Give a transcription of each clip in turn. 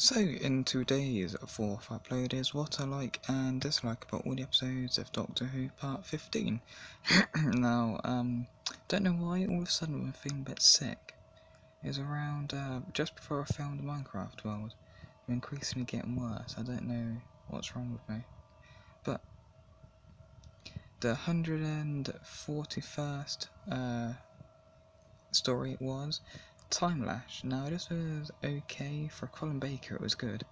So, in today's fourth upload is what I like and dislike about all the episodes of Doctor Who Part 15. now, um, don't know why all of a sudden I'm feeling a bit sick. It was around, uh, just before I filmed Minecraft World. I'm increasingly getting worse, I don't know what's wrong with me. But, the 141st, uh, story it was Time Lash. Now, this was okay. For Colin Baker, it was good.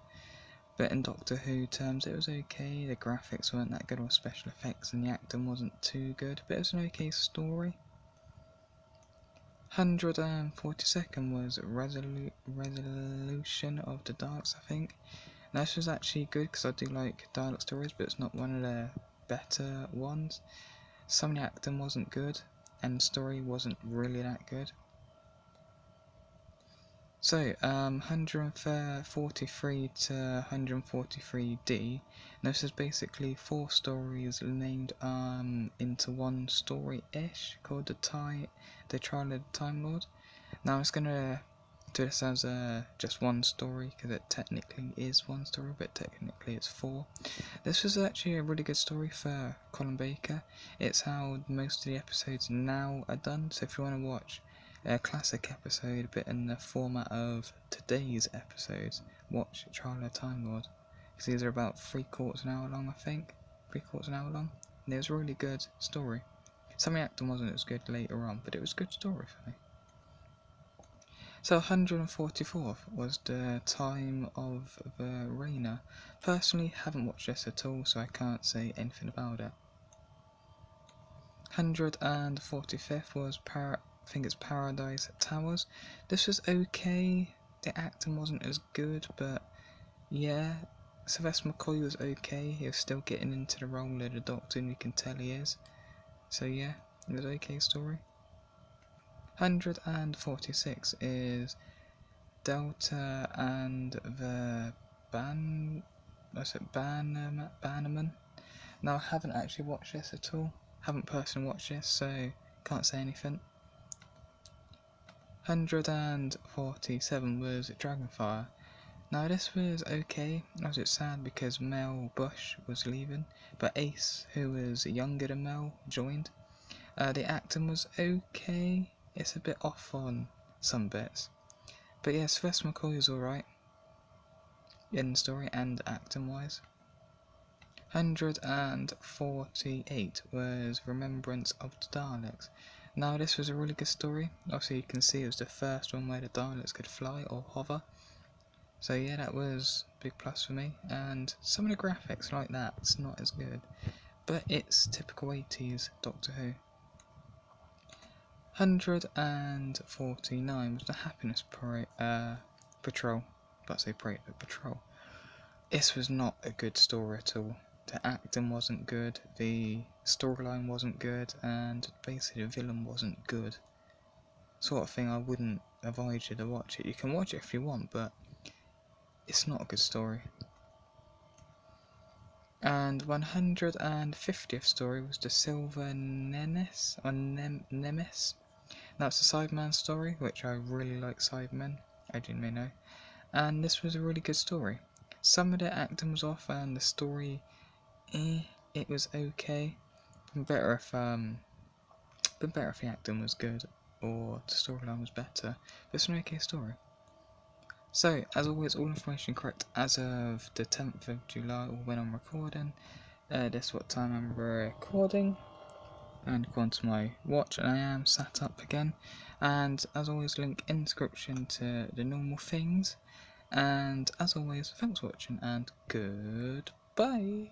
But in Doctor Who terms, it was okay. The graphics weren't that good, or special effects, and the acting wasn't too good. But it was an okay story. 142nd was Resolu Resolution of the Daleks, I think. Now, this was actually good because I do like Dalek stories, but it's not one of the better ones. Some of the acting wasn't good, and the story wasn't really that good. So, um, 143 to 143D. This is basically four stories named um, into one story-ish called the Tie, the Trial of the Time Lord. Now, I was gonna do this as uh, just one story because it technically is one story, but technically it's four. This was actually a really good story for Colin Baker. It's how most of the episodes now are done. So if you want to watch a classic episode, but in the format of today's episodes. Watch Trial of Time Lord. Because these are about three quarters an hour long, I think. Three quarters an hour long. And it was a really good story. Some of the acting wasn't as good later on, but it was a good story for me. So 144th was the time of Verena. Personally, haven't watched this at all, so I can't say anything about it. 145th was Par I think it's Paradise Towers. This was okay. The acting wasn't as good, but yeah, Sylvester McCoy was okay. He was still getting into the role of the Doctor, and you can tell he is. So yeah, it was okay story. 146 is Delta and the Ban... What's it? Ban Bannerman? Now, I haven't actually watched this at all. Haven't personally watched this, so can't say anything. 147 was Dragonfire. Now this was okay, I was sad because Mel Bush was leaving, but Ace, who was younger than Mel, joined. Uh, the acting was okay, it's a bit off on some bits. But yeah, Sylvester McCoy is alright in story and acting wise. 148 was Remembrance of the Daleks. Now this was a really good story. Obviously you can see it was the first one where the Daleks could fly or hover. So yeah, that was a big plus for me. And some of the graphics like that, it's not as good. But it's typical 80s Doctor Who. 149 was the Happiness Parade, uh, Patrol. But say parade, but Patrol. This was not a good story at all the acting wasn't good, the storyline wasn't good, and basically the villain wasn't good. Sort of thing I wouldn't advise you to watch it. You can watch it if you want, but it's not a good story. And 150th story was the Silver Nemesis, or Nem Nemesis. That's a Cyberman story, which I really like as you may know. And this was a really good story. Some of the acting was off, and the story eh, it was okay. Been better if um, been better if the acting was good or the storyline was better. But it's an okay story. So, as always, all information correct as of the 10th of July or when I'm recording. Uh, what time I'm recording. And according to my watch, and I am sat up again. And as always, link in description to the normal things. And as always, thanks for watching and goodbye.